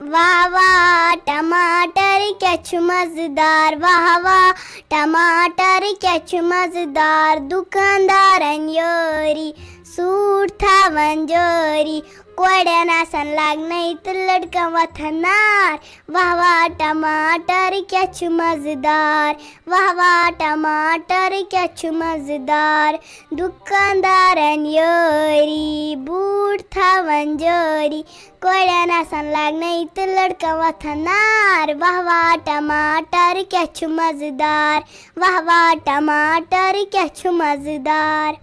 वाह वाह टमाटर कैच मज़ेदार वाह वाह टमाटर कैच मज़ेदार दुकानदारन योरी सूट थावन जोरी कोड़न आसन लागने तो लड़का वथनार, वाह वाह टमाटर क्या छु मज़ेदार, वाह वाह टमाटर क्या छु मज़ेदार दुकानदारन योरी बूट थावन जोरी कोड़न आसन लागने तो लड़का वथनार, वाह वाह टमाटर क्या छु मज़ेदार, वाह वाह टमाटर क्या छु मज़ेदार।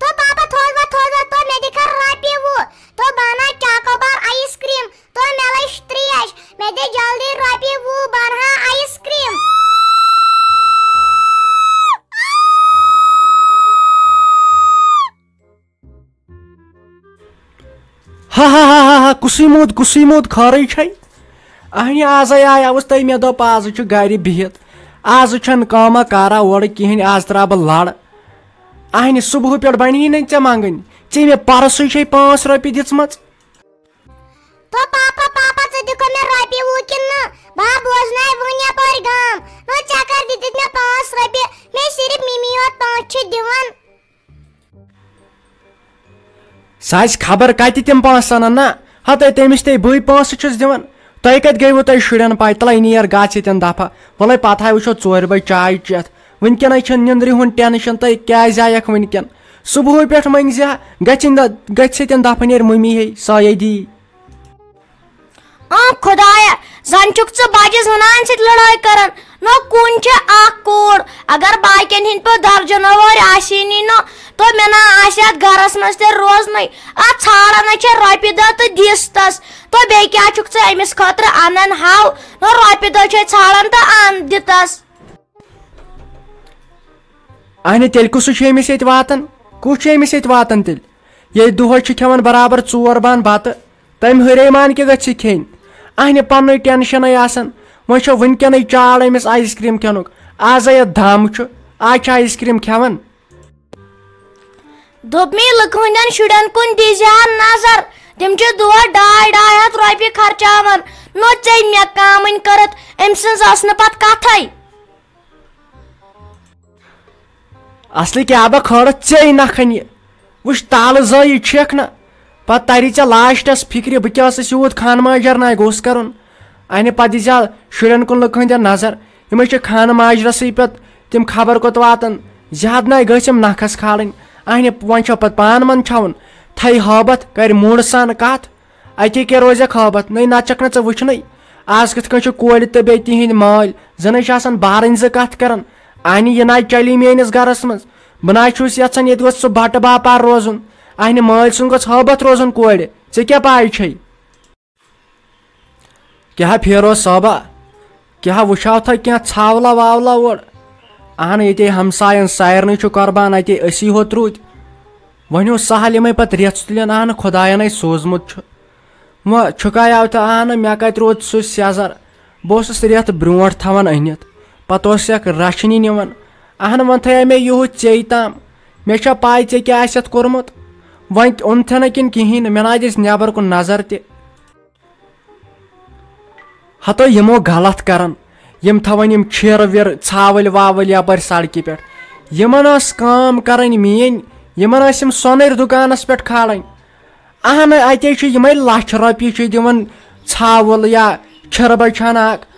तो पापा थोड़ थोड़ तो मैं दिखा रॉपी वो। तो बना चॉकोबार आइसक्रीम तो मेला जल्दी वो बना आइसक्रीम हा हा हा हा हा, कुसै मोद कुसै मोद खरै छै अहनि आजै आयावस तै मे दोप आज छु गारि बिहित। आज छन कामा कारा ओड़ किहन आज त्रा बह लड़ अहनि सुबह पे बनी ना मंगन। ऐ मे परसु पाँच रपी दिम तो पापा पापा च दिखो मे रपी वो किन बा बोजनाय वन यपर गाम न चकर दित मे पाँच रपी मे सिर्फ़ मिमी होत पाँच छ दिवन। साइज़ खबर कति तम पाँच सनन ना हत वनकन निंद्र हूँ टेंशन तय क्या आयक वनकन सुबह पे मंगज गन दफ नीर मम्मी हे साये दी खुदाया जन छुक च बजे जनान सत लड़ाई न कुन छ अगर बाकन हिंद पे दर्जनवर आसीनी न तो मे ना आसत गरस मज ते छ रपि दह तो दिस्तस तो बे क्या छुक च अमिस खतर अनन हाव न रपि दह छ अहन तेल कुस अमिस ये वातन कुछ अमिस ये वातन तेल ये दुह खेवन बराबर चोर बान बत तम हरेमान के गि खेन अहन पन टेंशन आसान वो वनकन चाड़ अमिस आइसक्रीम खेनुक आज ये धाम आज आइसक्रीम खेवन दोपमी लुक हंदन शुरन कुन दीजान नज़र तम दह डाय डाय हथ रोपये खर्चावन नो ऐ मे कामन करत अम सज पत कथ असली क्या बह खड़ चे नखन यह वुच ताल जय छेक न पत तरी ऐ लास्टस फ़िक्र बह क्या यूत खान माजर ना गोस कर अने पे दी शुरन कुन लुक हंद नज़र यम खान माजरस पे तम खबर कोत वातन ज़्यादा ना गम नखस खाड़न अने वन पे पान मन छवन थी हबत कर मूड सान कत अति क्या रोज हबत नई नचक न वुचन आज कथ कोर तो बे तिहद माल जन बारन जो कत कर अहन यह ना चली मेस गरस ना यहान ये सह but बापार Rojan on mall soon गबत Rojan core ऐ क्या पाय छे क्या फेरो सबा क्या वुचाव था क्या छावला वावला ओर अहन ये हमसायन सारन कुर्बान अत असी होत रूद वन सहल यमें पे रेत तुलन अहन खुदायन सोजमुत वो छुकायाव तो अहन मे कत रोद सह सेजर बह रेत ब्रोट थवान अनित पे रचनी निवन। अहन वो थे मे यूह चे तम मे पाई ऐ क्या कोर्मुत। वन ओन थे किन कहें मे ना नबर कुन नज़र त हतो यमो गलत कर यम थवन यम छेर वेर छावल वावल यपर सड़क पे यमन काम कर मीन यमन सोनर दुकानस पे खाड़न अहन अते यमे लछ रपये दिवन छावल या छरब छान अहन काल जोमुत छेर तमिस ती सास नेरख कर अहन सह कुस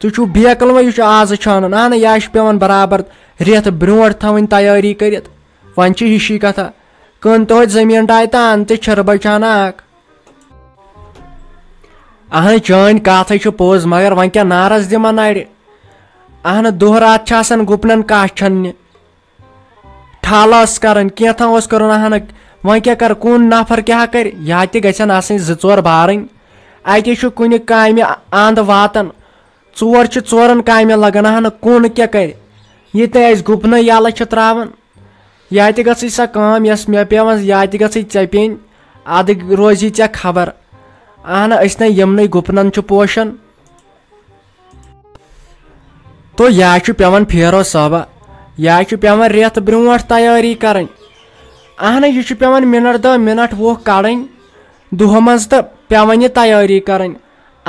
तुम चु वो आज छान अहन यह पे बराबर रेत ब्रोट थवि तैयारी कर हिशी कथा कन तो ज़मीन डायतान तिर बचाना अहन चान कथ पोज मगर वह क्या नारस दि नड़ अहन दुह रात गुपन कह छन ठाल कैंथा उस कर कौन नफर क्या कर यह तक आसन जो बारे अत कम अंद वा चोर चोरन कामे लगन हन कुन क्या कर? ये गुपन यल त्रावान। यह गई सह कम मे पे यह गई चपेन अद रोजि ऐ खबर। अहन असन यमन गुपन पोशन तो यह पे फेरो सबा। यह पे रेत ब्रो तैयारी करें अहन यह पे मिनट दह मिनट वह कड़ दुह मज तो पवन यह तैयारी करें